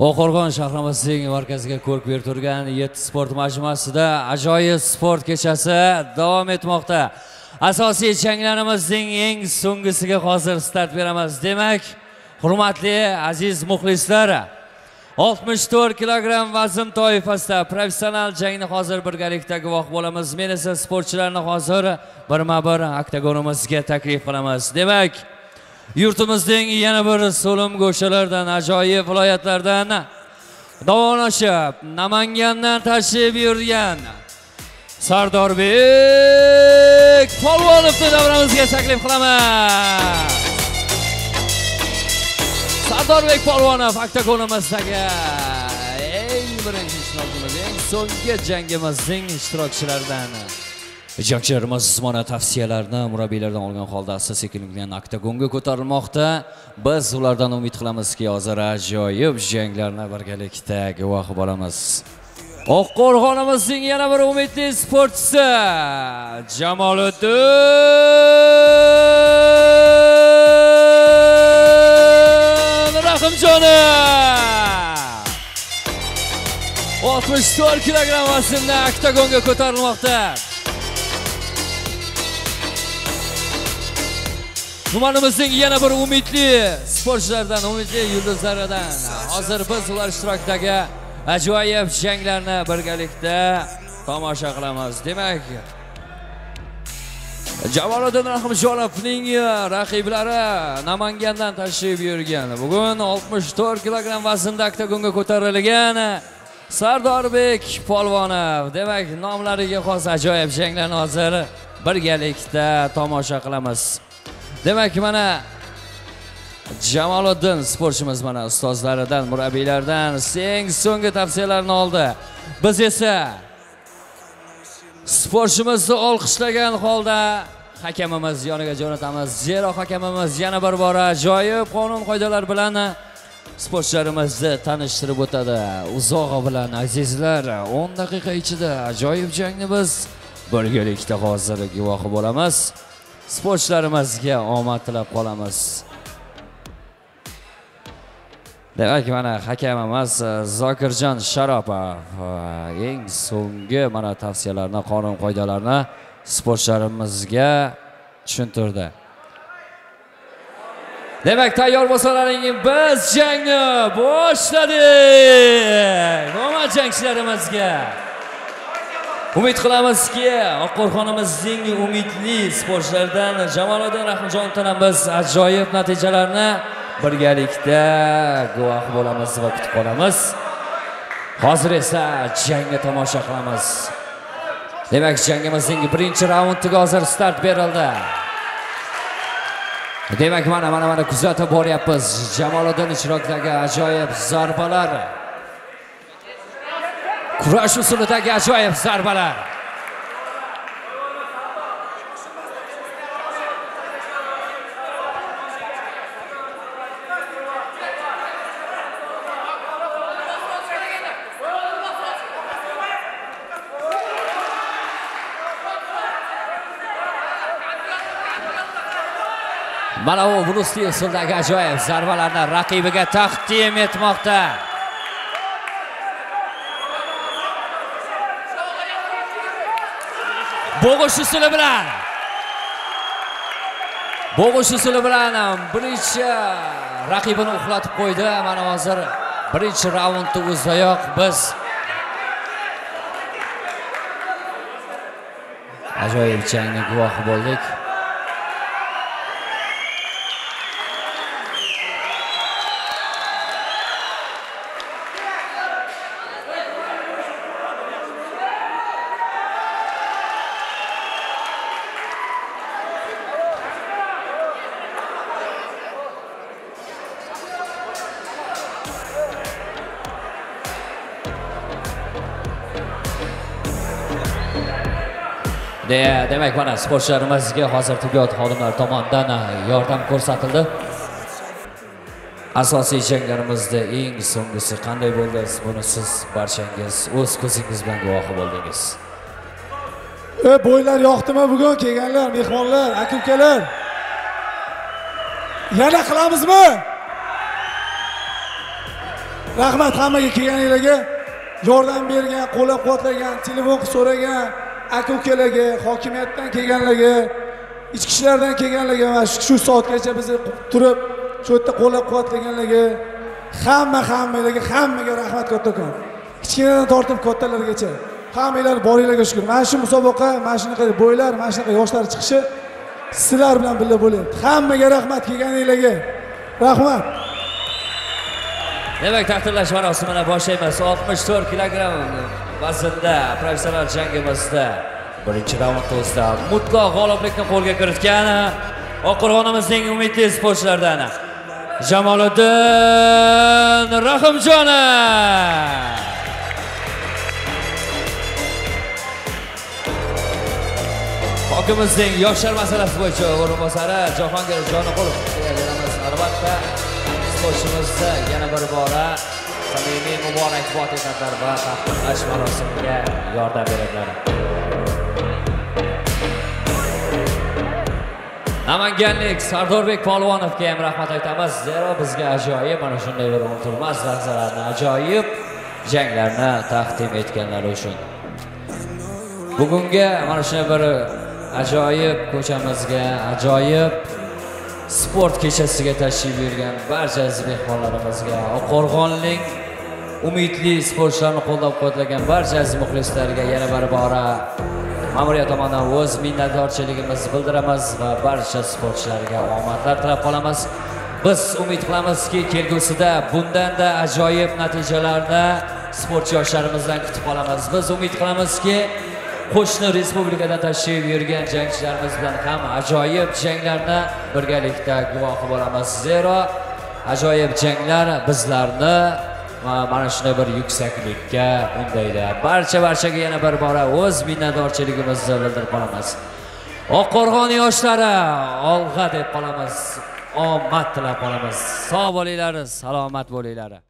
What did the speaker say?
Oqo'rg'on shahrimizning markaziga ko'rk berib turgan 7 sport majmuasida ajoyib sport kechasi davom etmoqda. Asosiy janglarimizning eng so'nggisiga hozir start beramiz. Demak, hurmatli aziz muxlislar, 64 kilogramm vazn toifasida professional jangni hozir birgalikda guvoh bo'lamiz. Men esa sportchilarni hozir birma-bir oktagonimizga taklif qilamiz. Demak, yurtimizning yana bir so'lim go'shalaridan ajoyib viloyatlardan davolashib namangandan tashrif buyurgan sardorbek polvonovni davramizga taklif qilaman sardorbek polvonov oktagonimizdagi eng birinchi ishtirokimiz eng so'nggi jangimizning ishtirokchilaridan. Jangchilarimiz mana tavsiyalarni murabbiylardan olgan holda asta sekinlik bilan oktagonga ko'tarilmoqda. Biz ulardan umid qilamizki, hozir ajoyib janglarni birgalikda guvoh bo'lamiz. Oqqo'rg'onimizning yana bir umidli sportchisi Jamoliddin Rahimjonov 64 kilogramm vaznda oktagonga ko'tarilmoqda. Tumanimizning yana bir umidli sportchilardan, umidli yulduzlaridan hozir biz ular ishtirokidagi ajoyib janglarni birgalikda tomosha qilamiz. Demak, Jamoliddin Rahimjonovning raqiblari Namangandan tashrif buyurgan. Bugun 64 kilogramm vaznda oktagonga ko'tarilgan Sardorbek Polvonov. Demak, nomlariga xos ajoyib janglarni hozir birgalikda tomosha qilamiz. Demak, mana Jamoliddin sportchimiz mana ustozlaridan, murabbiylardan eng so'nggi tavsiyalarini oldi. Biz esa sportchimizni olqishlagan holda hakamimiz yoniga jo'natamiz. Zero hakamimiz yana bir bora ajoyib qonun qoidalar bilan sportchilarimizni tanishtirib o'tadi. Uzog'i bilan azizlar, 10 daqiqa ichida ajoyib jangni biz birgalikda hozir guvohi bo'lamiz. Sportchilarimizga omad tilab qolamiz. Demak, mana hakamimiz eh, Zokirjon Sharopov eng so'nggi mana tavsiyalarni, qonun qoidalarni sportchilarimizga tushuntirdi. Demak, tayyor bo'lsalaring, biz jangni boshladik. Omad jangchilarimizga. Umid qilamizki, Oqqo'rg'onimizning umidli sportchilaridan Jamoliddin Rahimjonovdan ham biz ajoyib natijalarni birgalikda guvoh bo'lamiz va kutib qolamiz. Hozir esa jangni tomosha qilamiz. Demak, jangimizning birinchi raundiga hozir start berildi. Demak, mana mana mana kuzatib boryapmiz. Jamoliddin ishtirokidagi ajoyib zarbalar kurash usulidagi ajoyib zarbalar Mana u Brusli usuldagi ajoyib zarbalarni raqibiga taqdim etmoqda. Bo'g'ish usuli bilan bo'g'ish usuli bilan birinchi raqibini uxlatib qo'ydi mana hozir birinchi raundni o'zidayoq biz ajoyib jangni guvohi bo'ldik demak mana sportchilarimizga hozir tibbiyot xodimlari tomonidan yordam ko'rsatildi asosiy janglarimizda eng so'nggisi qanday bo'ldi buni siz barchangiz o'z ko'zingiz bilan guvohi bo'ldingiz e bo'ylar yoqdimi bugun kelganlar mehmonlar aka ukalar yana qilamizmi rahmat hammaga kelganinglarga yordam bergan qo'llab quvvatlagan telefon qilib so'ragan aka ukalarga hokimiyatdan kelganlarga ichki ishlardan kelganlarga mana shu shu soatgacha bizni turib shu yerda qo'llab quvvatlaganlarga hamma hammanglarga hammaga rahmat kattakon kichkinadan tortib kattalargacha hammanglar boringlarga shukur. Mana shu musobaqa mana shunaqa bo'ylar mana shunaqa yoshlar chiqishi sizlar bilan birga bo'lyapti hammaga rahmat kelganinglarga. Rahmat. Demak taqdirlash marosimini boshlaymiz. 64 kilogramm. Vaznda professional jangimizda birinchi raund o'zida mutlaq g'oliblikni qo'lga kiritgan oqqo'rg'onimizning umidli sportchilaridan jamoliddin rahimjonov. Hokimimizning yoshlar masalasi bo'yicha o'rinbosari jahongir joniqulov. Beramiz albatta sportchimizga yana bir bora samimiy muborakbod etadilar va taqdirlash marosimiga yordam beradilar. Namanganlik sardorbek polvonovga ham rahmat aytamiz. Zero bizga ajoyib mana shunday bir unutilmas lahzalarni ajoyib janglarni taqdim etganlari uchun. Bugungi mana shunday bir ajoyib ko'chamizga ajoyib sport kechasiga tashrif buyurgan barcha aziz mehmonlarimizga oqqo'rg'onlik umidli sportchilarni qo'llab quvvatlagan barcha aziz muxlislarga yana bir bora ma'muriyat tomonidan o'z minnatdorchiligimizni bildiramiz va barcha sportchilarga omadlar tilab qolamiz. Biz umid qilamizki kelgusida bundanda ajoyib natijalarni sportchi yoshlarimizdan kutib qolamiz. Biz umid qilamizki qo'shni respublikadan tashrif buyurgan jangchilarimiz bilan ham ajoyib janglarni birgalikda guvohi bo'lamiz. Zero ajoyib janglar bizlarni mana shunday bir yuksaklikka undaydi. Barcha barchaga yana bir bora o'z minnatdorchiligimizni bildirib qolamiz. Oqqo'rg'on yoshlari olg'a deb qolamiz. Omad tilab qolamiz. Sog' bo'linglar salomat bo'linglar.